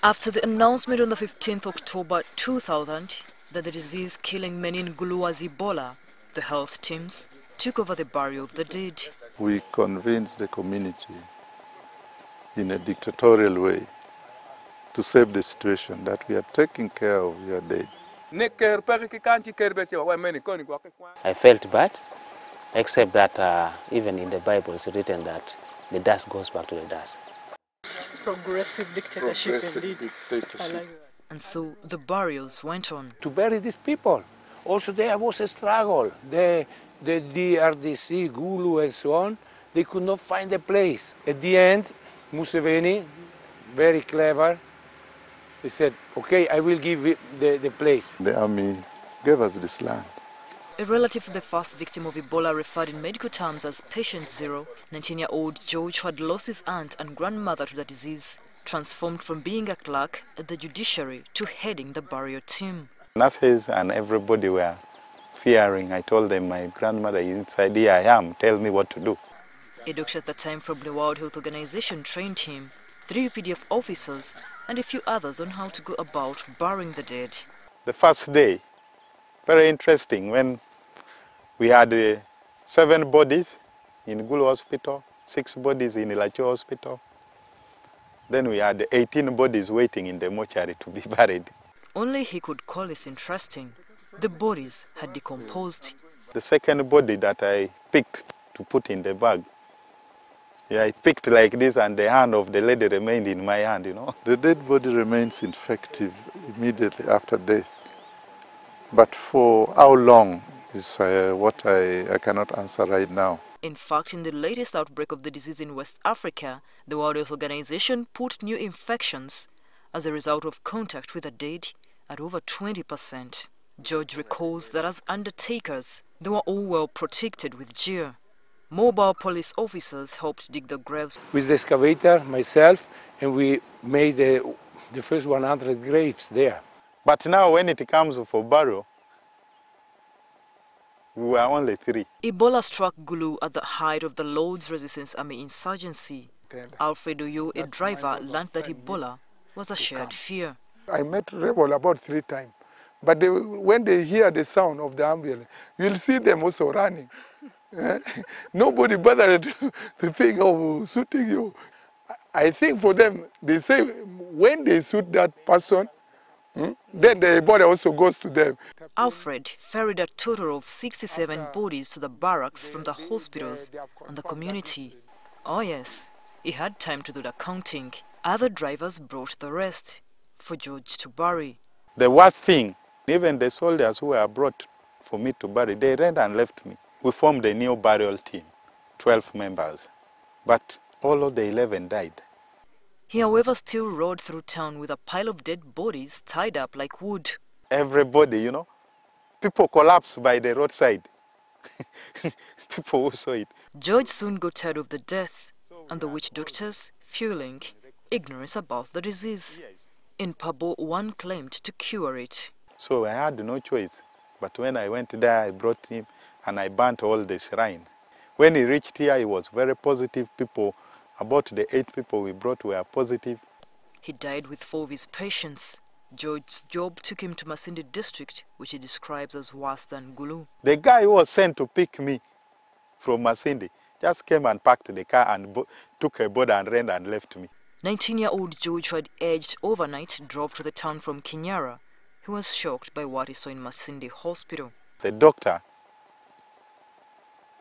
After the announcement on the 15th October 2000 that the disease killing many in Gulu was Ebola, the health teams took over the burial of the dead. We convinced the community in a dictatorial way to save the situation that we are taking care of your dead. I felt bad, except that uh, even in the Bible it's written that the dust goes back to the dust. Progressive dictatorship indeed. And so the burials went on. To bury these people. Also there was a struggle. The, the DRDC, Gulu and so on, they could not find a place. At the end, Museveni, very clever, he said, okay, I will give you the, the place. The army gave us this land. A relative of the first victim of Ebola referred in medical terms as patient zero, 19-year-old George who had lost his aunt and grandmother to the disease, transformed from being a clerk at the judiciary to heading the burial team. Nurses and everybody were fearing. I told them my grandmother is inside, here I am, tell me what to do. A doctor at the time from the World Health Organization trained him, three UPDF officers and a few others on how to go about burying the dead. The first day, very interesting, when we had uh, seven bodies in Gulu Hospital, six bodies in Lacor Hospital. Then we had 18 bodies waiting in the mortuary to be buried. Only he could call this interesting. The bodies had decomposed. The second body that I picked to put in the bag, yeah, I picked like this and the hand of the lady remained in my hand, you know. The dead body remains infective immediately after death. But for how long is uh, what I, I cannot answer right now. In fact, in the latest outbreak of the disease in West Africa, the World Health Organization put new infections as a result of contact with the dead at over 20%. George recalls that as undertakers, they were all well protected with gear. Mobile police officers helped dig the graves. With the excavator, myself, and we made the, the first 100 graves there. But now when it comes for burial, we were only three. Ebola struck Gulu at the height of the Lord's Resistance Army insurgency. Alfredo Yo, a driver, learned that Ebola was a shared fear. I met rebel about three times. But they, when they hear the sound of the ambulance, you'll see them also running. Eh? Nobody bothered to think of shooting you. I think for them, they say when they shoot that person, Hmm? Then the body also goes to them. Alfred ferried a total of 67 bodies to the barracks from the hospitals and the community. Oh yes, he had time to do the counting. Other drivers brought the rest for George to bury. The worst thing, even the soldiers who were brought for me to bury, they ran and left me. We formed a new burial team, 12 members, but all of the 11 died. He, however, still rode through town with a pile of dead bodies tied up like wood. Everybody, you know, people collapsed by the roadside. people who saw it. George soon got tired of the death and the witch doctors fueling ignorance about the disease. In Pabo, one claimed to cure it. So I had no choice. But when I went there, I brought him and I burnt all the shrine. When he reached here, he was very positive. People about the eight people we brought were positive. He died with four of his patients. George's job took him to Masindi district, which he describes as worse than Gulu. The guy who was sent to pick me from Masindi just came and parked the car and took a board and ran and left me. 19-year-old George, who had edged overnight, drove to the town from Kinyara. He was shocked by what he saw in Masindi hospital. The doctor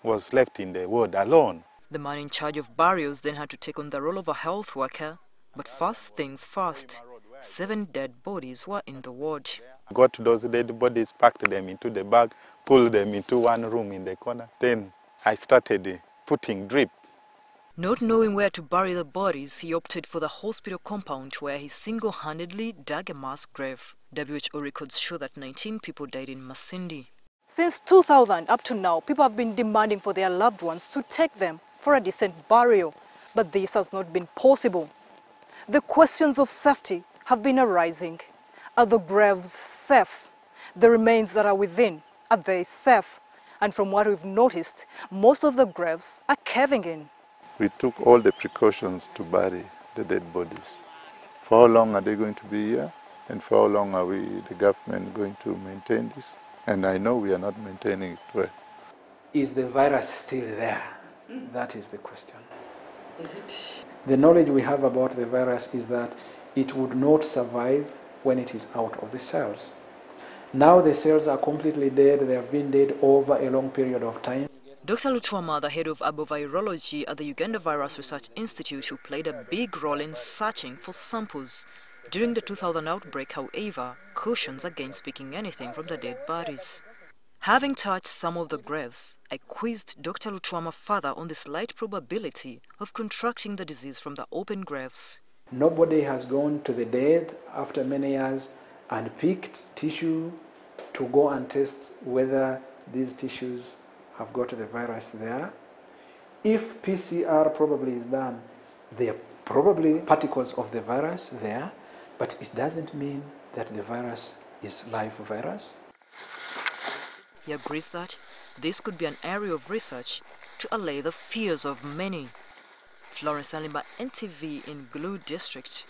was left in the ward alone. The man in charge of burials then had to take on the role of a health worker, but first things first, seven dead bodies were in the ward. Got those dead bodies, packed them into the bag, pulled them into one room in the corner. Then I started putting drip. Not knowing where to bury the bodies, he opted for the hospital compound where he single-handedly dug a mass grave. WHO records show that 19 people died in Masindi. Since 2000 up to now, people have been demanding for their loved ones to take them for a decent burial, but this has not been possible. The questions of safety have been arising. Are the graves safe? The remains that are within, are they safe? And from what we've noticed, most of the graves are caving in. We took all the precautions to bury the dead bodies. For how long are they going to be here? And for how long are we, the government, going to maintain this? And I know we are not maintaining it well. Is the virus still there? That is the question. Is it? The knowledge we have about the virus is that it would not survive when it is out of the cells. Now the cells are completely dead, they have been dead over a long period of time. Dr. Lutwama, the head of arbovirology at the Uganda Virus Research Institute, who played a big role in searching for samples during the 2000 outbreak, however, cautions against picking anything from the dead bodies. Having touched some of the graves, I quizzed Dr. Lutwama further on the slight probability of contracting the disease from the open graves. Nobody has gone to the dead after many years and picked tissue to go and test whether these tissues have got the virus there. If PCR probably is done, there are probably particles of the virus there, but it doesn't mean that the virus is live virus. He agrees that this could be an area of research to allay the fears of many. Florence Alimba, NTV in Gulu District.